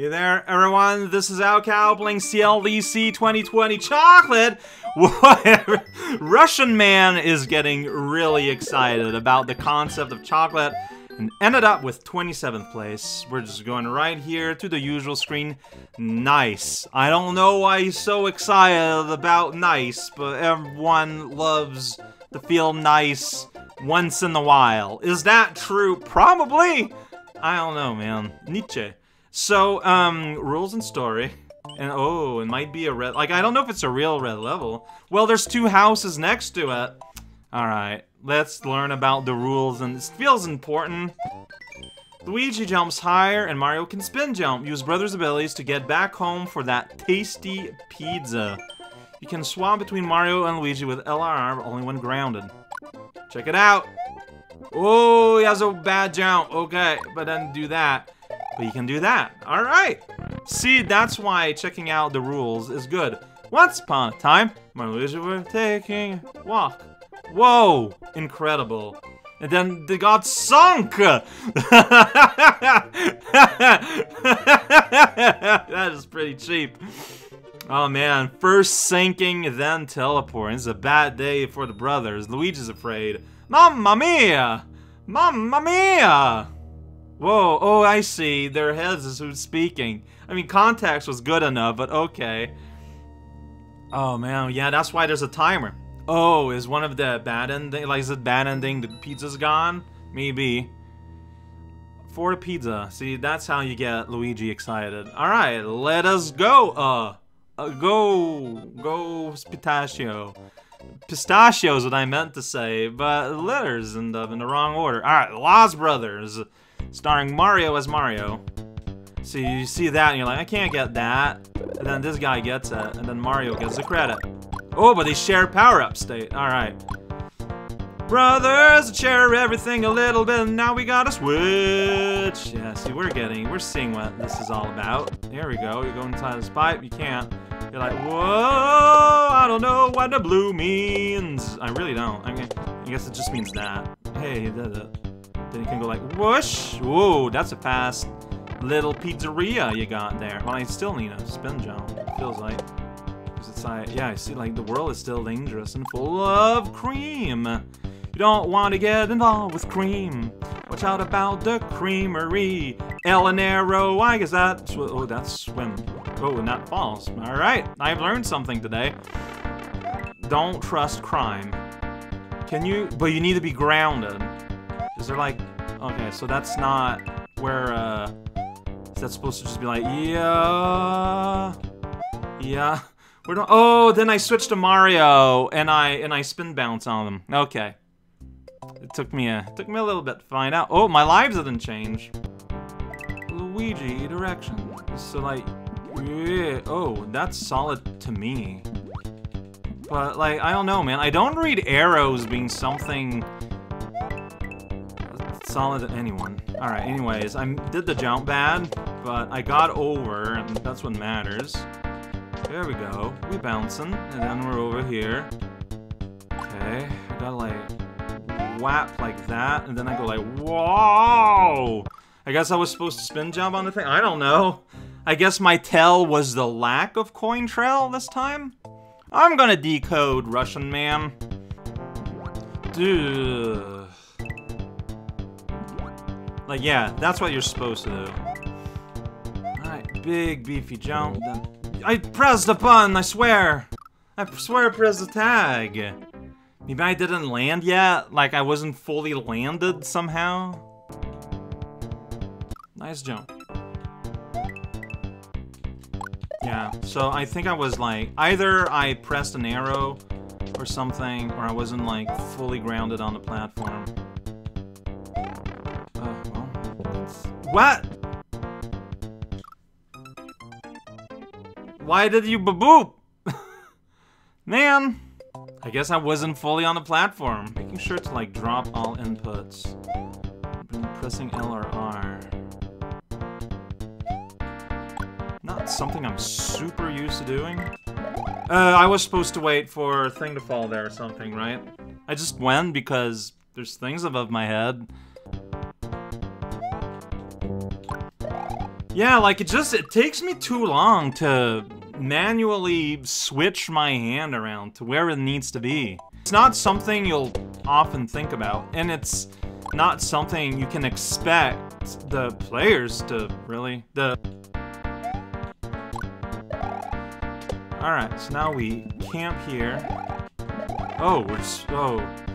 Hey there, everyone. This is raocow playing CLDC 2020 Chocolate. RussianMan is getting really excited about the concept of chocolate and ended up with 27th place. We're just going right here to the usual screen. Nice. I don't know why he's so excited about nice, but everyone loves to feel nice once in a while. Is that true? Probably. I don't know, man. Nietzsche. So, um, rules and story. And oh, it might be a red. Like, I don't know if it's a real red level. Well, there's two houses next to it. Alright, let's learn about the rules, and this feels important. Luigi jumps higher, and Mario can spin jump. Use brother's abilities to get back home for that tasty pizza. You can swap between Mario and Luigi with LR, but only when grounded. Check it out! Oh, he has a bad jump. Okay, but then do that. But you can do that. Alright! See, that's why checking out the rules is good. Once upon a time, and Luigi were taking a walk. Whoa! Incredible. And then they got sunk! that is pretty cheap. Oh man, first sinking, then teleporting. It's a bad day for the brothers. Luigi's afraid. Mamma mia! Mamma mia! Whoa, oh I see. Their heads is who's speaking. I mean, context was good enough, but okay. Oh man, yeah, that's why there's a timer. Oh, is one of the bad ending, like is it bad ending, the pizza's gone? Maybe. For the pizza. See, that's how you get Luigi excited. Alright, let us go! Uh, uh, go, go pistachio. Pistachio is what I meant to say, but letters in the, in the wrong order. Alright, Lost Brothers, starring Mario as Mario. So you see that and you're like, I can't get that. And then this guy gets it, and then Mario gets the credit. Oh, but they share power-up state. Alright. Brothers share everything a little bit, and now we gotta switch. Yeah, see, we're getting, we're seeing what this is all about. There we go. You go inside this pipe, you can't. You're like, whoa, I don't know what the blue means. I really don't. I mean, I guess it just means that. Hey, did it. Then you can go like, whoosh. Whoa, that's a fast little pizzeria you got there. Well, I still need a spin jump, feels like. It's like, yeah, I see, like, the world is still dangerous and full of cream. You don't want to get involved with cream. Watch out about the creamery. El Elanero, I guess that's, oh, that's swim. Oh, and that falls. All right, I've learned something today. Don't trust crime. Can you, but you need to be grounded. Is there like, okay, so that's not where, uh, is that supposed to just be like, yeah, yeah. Where do, oh, then I switch to Mario, and I and I spin bounce on them. Okay. It took me a took me a little bit to find out. Oh, my lives didn't change. Luigi direction. So like, yeah. Oh, that's solid to me. But like, I don't know, man. I don't read arrows being something solid to anyone. All right. Anyways, I did the jump bad, but I got over, and that's what matters. There we go. We bouncing, and then we're over here. Okay, I gotta like whap like that, and then I go like, whoa! I guess I was supposed to spin jump on the thing? I don't know. I guess my tell was the lack of coin trail this time? I'm gonna decode RussianMan. Dude. Like, yeah, that's what you're supposed to do. Alright, big beefy jump, I pressed the button, I swear! I swear I pressed the tag! Maybe I didn't land yet? Like I wasn't fully landed somehow? Nice jump. Yeah, so I think I was like, either I pressed an arrow or something, or I wasn't like fully grounded on the platform. What? Why did you baboop? Man! I guess I wasn't fully on the platform. Making sure to like drop all inputs. Pressing L or R. Not something I'm super used to doing. Uh, I was supposed to wait for a thing to fall there or something, right? I just went because there's things above my head. Yeah, like it just it takes me too long to manually switch my hand around to where it needs to be. It's not something you'll often think about, and it's not something you can expect the players to really the Alright, so now we camp here. Oh, we're so oh.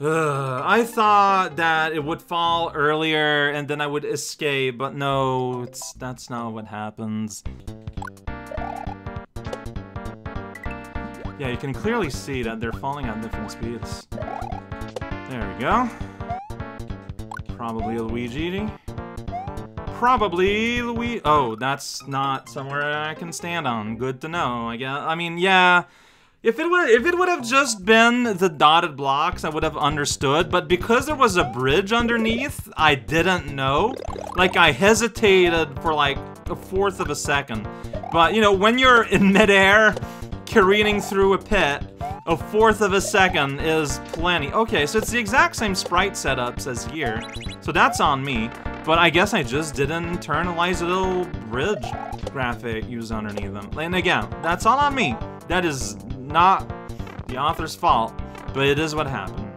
Ugh, I thought that it would fall earlier and then I would escape, but no, it's that's not what happens. Yeah, you can clearly see that they're falling at different speeds. There we go. Probably Luigi. Probably Luigi. Oh, that's not somewhere I can stand on. Good to know. I guess. I mean, yeah. If it would if it would have just been the dotted blocks, I would have understood, but because there was a bridge underneath, I didn't know. Like I hesitated for like a fourth of a second. But you know, when you're in midair careening through a pit, a fourth of a second is plenty. Okay, so it's the exact same sprite setups as here. So that's on me. But I guess I just didn't internalize a little bridge graphic used underneath them. And again, that's all on me. That is not the author's fault, but it is what happened.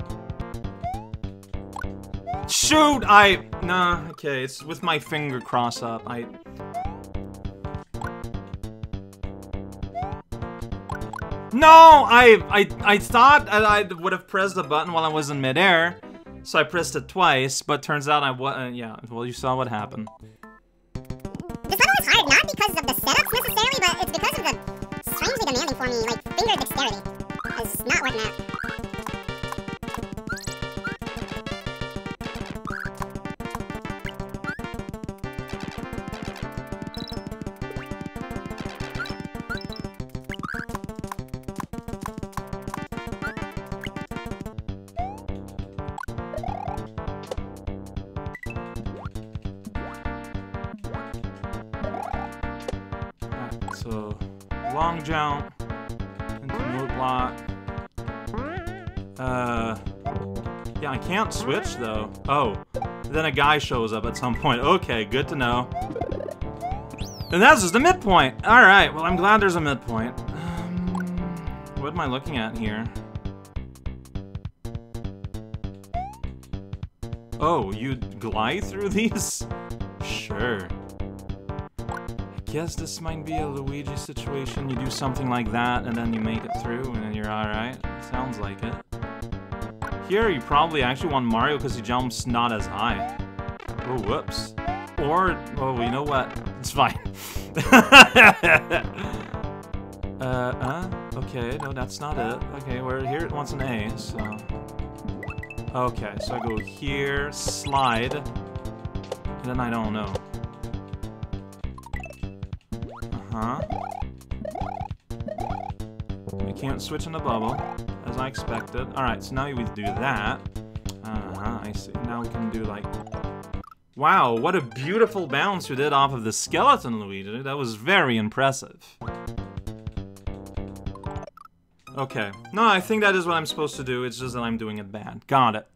Shoot! I... Nah, okay, it's with my finger cross up. I... No! I, I, I thought I would have pressed the button while I was in midair, so I pressed it twice, but turns out I wasn't. Uh, yeah, well, you saw what happened. For me, like, finger dexterity. It's not working out. So long jump block. Uh, yeah, I can't switch though. Oh, then a guy shows up at some point. Okay, good to know. And that's just the midpoint. All right, well, I'm glad there's a midpoint. Um, what am I looking at here? Oh, you glide through these? Sure. Guess this might be a Luigi situation. You do something like that, and then you make it through, and then you're alright. Sounds like it. Here, you probably actually want Mario because he jumps not as high. Oh, whoops. Or, oh, you know what? It's fine. uh, uh, okay, no, that's not it. Okay, we're here, it wants an A, so... Okay, so I go here, slide, and then I don't know. Uh-huh. I can't switch in the bubble, as I expected. Alright, so now we do that. Uh-huh, I see. Now we can do like... Wow, what a beautiful bounce you did off of the skeleton, Luigi. That was very impressive. Okay. No, I think that is what I'm supposed to do. It's just that I'm doing it bad. Got it.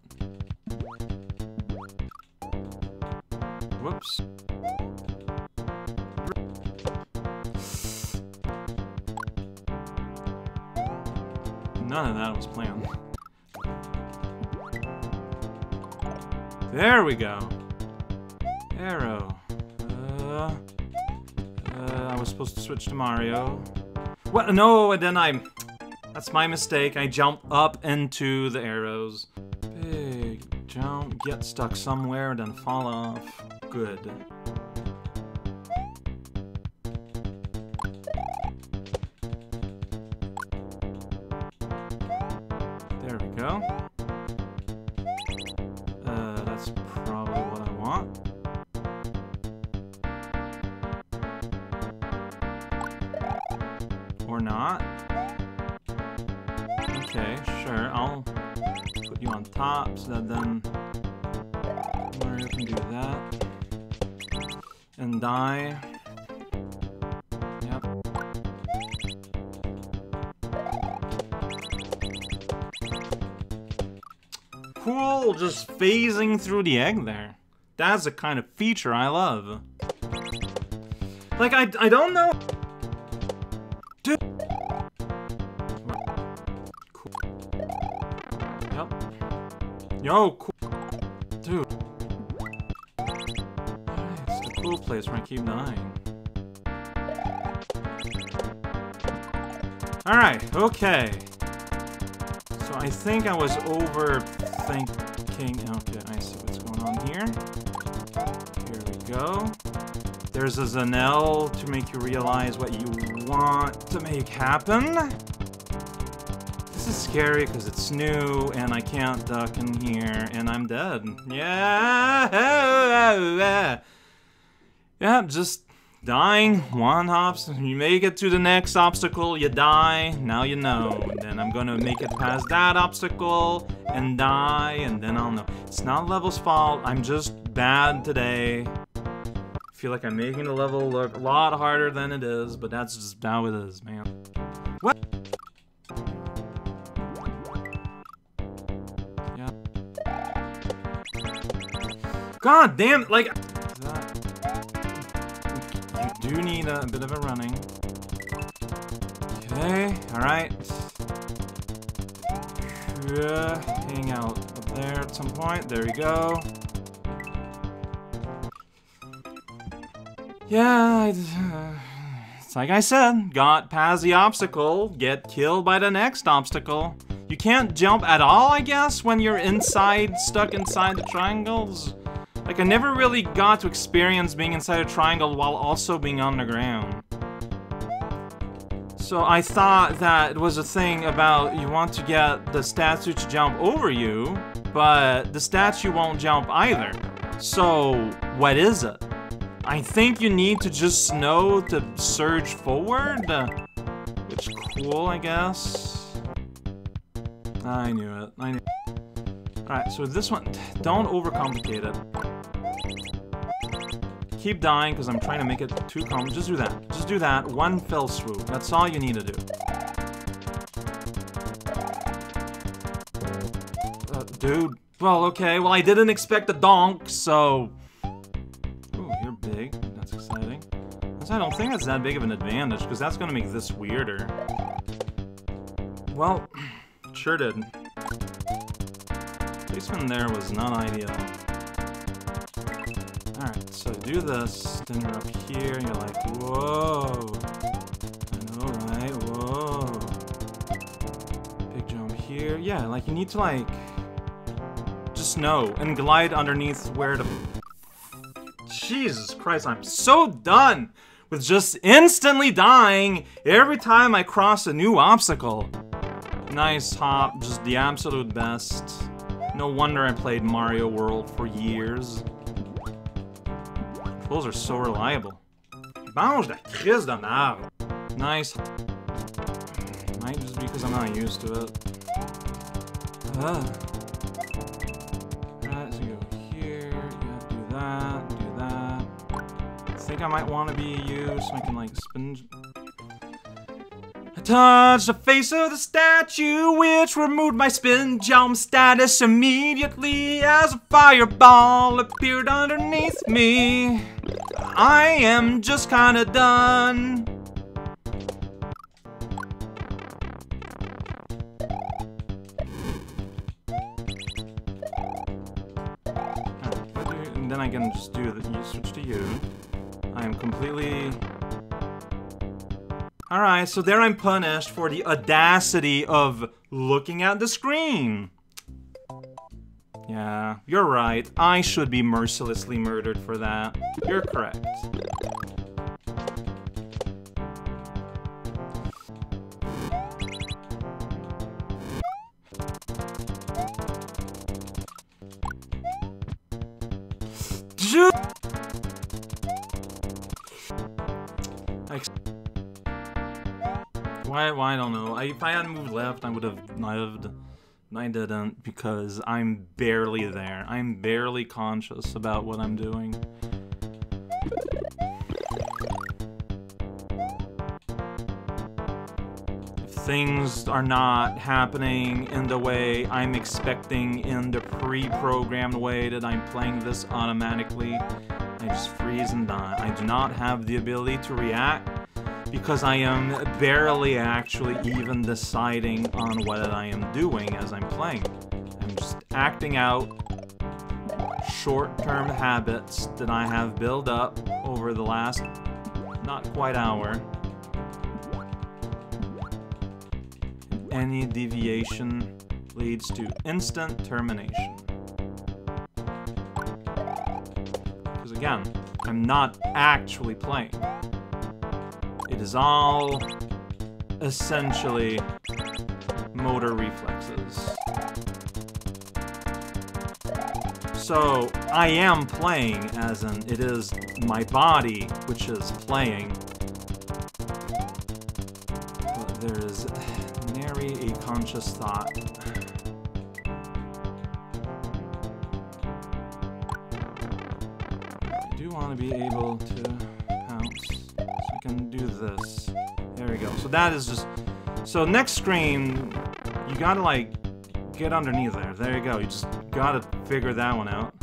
Was. There we go. Arrow. Uh, uh, I was supposed to switch to Mario. What? No, and then I... That's my mistake. I jump up into the arrows. Big jump, get stuck somewhere, then fall off. Good. Not. Okay, sure, I'll put you on top so that then Mario can do that. And die. Yep. Cool, just phasing through the egg there. That's the kind of feature I love. Like, I, I don't know. Yo, cool. Dude. It's a cool place where I keep dying. Alright, okay. So I think I was overthinking. Okay, I see what's going on here. Here we go. There's a Zanelle to make you realize what you want to make happen. Is scary because it's new and I can't duck in here and I'm dead. Yeah. Yeah, just dying. One hops. You make it to the next obstacle, you die. Now you know. Then I'm gonna make it past that obstacle and die, and then I'll know. It's not level's fault. I'm just bad today. Feel like I'm making the level look a lot harder than it is, but that's just how it is, man. God damn, like. You do need a bit of a running. Okay, alright. Hang out up there at some point. There we go. Yeah, it's uh, like I said, got past the obstacle, get killed by the next obstacle. You can't jump at all, I guess, when you're inside, stuck inside the triangles. Like, I never really got to experience being inside a triangle while also being on the ground. So I thought that was a thing about you want to get the statue to jump over you, but the statue won't jump either. So, what is it? I think you need to just know to surge forward. Which cool, I guess. I knew it. I knew. Alright, so this one, don't overcomplicate it. Keep dying because I'm trying to make it too com. Just do that. Just do that. One fell swoop. That's all you need to do. Uh, dude. Well, okay. Well, I didn't expect a donk, so. Ooh, you're big. That's exciting. I don't think that's that big of an advantage because that's gonna make this weirder. Well, sure did. Placement there was not ideal. So do this, then you're up here, and you're like, whoa. I know, right? Whoa. Big jump here. Yeah, like you need to like just know and glide underneath where the Jesus Christ, I'm so done with just instantly dying every time I cross a new obstacle. Nice hop, just the absolute best. No wonder I played Mario World for years. Controls are so reliable. Mange la crise de merde. Nice. Might just be because I'm not used to it. Ah. Alright, so you go here, do that, do that. I think I might want to be you so I can like spin. Touched the face of the statue, which removed my spin jump status immediately as a fireball appeared underneath me. I am just kinda done. And then I can just do the switch to you. I am completely Alright, so there I'm punished for the audacity of looking at the screen. Yeah, you're right. I should be mercilessly murdered for that. You're correct. Why, I don't know. I, if I hadn't moved left, I would have lived. I didn't because I'm barely there. I'm barely conscious about what I'm doing. If things are not happening in the way I'm expecting in the pre-programmed way that I'm playing this automatically, I just freeze and die. I do not have the ability to react because I am barely actually even deciding on what I am doing as I'm playing. I'm just acting out short-term habits that I have built up over the last not quite hour. Any deviation leads to instant termination. Because again, I'm not actually playing. It is all essentially motor reflexes. So, I am playing, as in, it is my body which is playing. But there is nary a conscious thought. That is just... So next screen, you gotta, like, get underneath there. There you go. You just gotta figure that one out.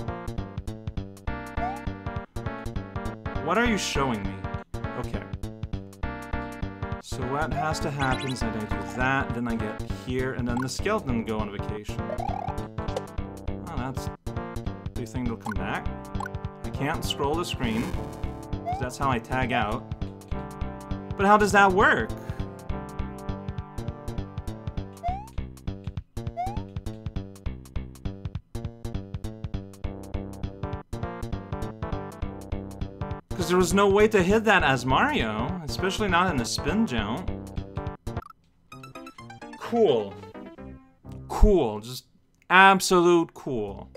What are you showing me? Okay. So what has to happen is I do that, then I get here, and then the skeleton go on vacation. Oh, that's... Do you think they'll come back? I can't scroll the screen. That's how I tag out. But how does that work? Because there was no way to hit that as Mario, especially not in the spin jump. Cool. Cool, just absolute cool.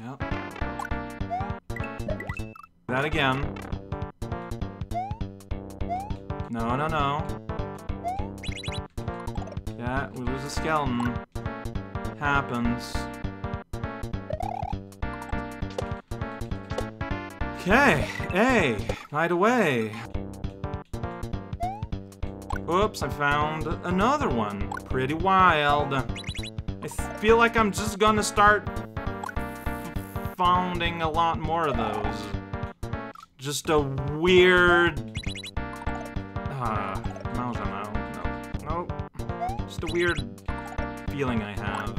Yep. That again. No, no, no. Yeah, we lose a skeleton. Happens. Okay, hey, by the way. Oops, I found another one. Pretty wild. I feel like I'm just gonna start founding a lot more of those. Just a weird... Mouse I'm out. No, nope. Just a weird feeling I have.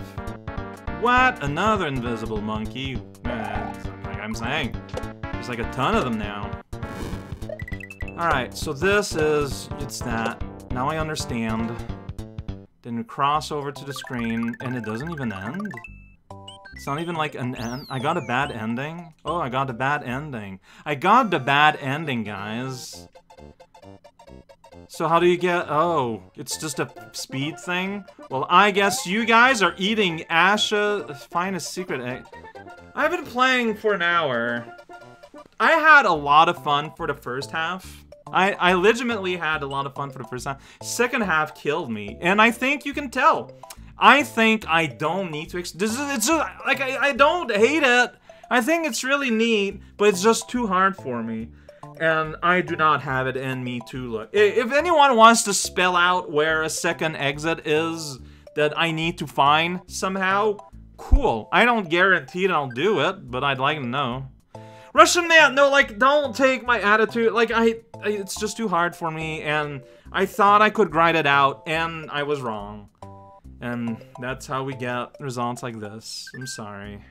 What? Another invisible monkey? Eh, like I'm saying. There's like a ton of them now. Alright, so this is... it's that. Now I understand. Then we cross over to the screen, and it doesn't even end? It's not even like an end. I got a bad ending? Oh, I got a bad ending. I got the bad ending, guys. So how do you get... Oh, it's just a speed thing? Well, I guess you guys are eating Asha's finest secret egg. I've been playing for an hour. I had a lot of fun for the first half. I, I legitimately had a lot of fun for the first half. Second half killed me, and I think you can tell. I think I don't need to. this is it's just like I, I don't hate it. I think it's really neat, but it's just too hard for me, and I do not have it in me to look. If anyone wants to spell out where a second exit is that I need to find somehow, cool. I don't guarantee that I'll do it, but I'd like to know. RussianMan, no, like, don't take my attitude. Like, I, I, it's just too hard for me, and I thought I could grind it out, and I was wrong. And that's how we get results like this. I'm sorry.